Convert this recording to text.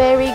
very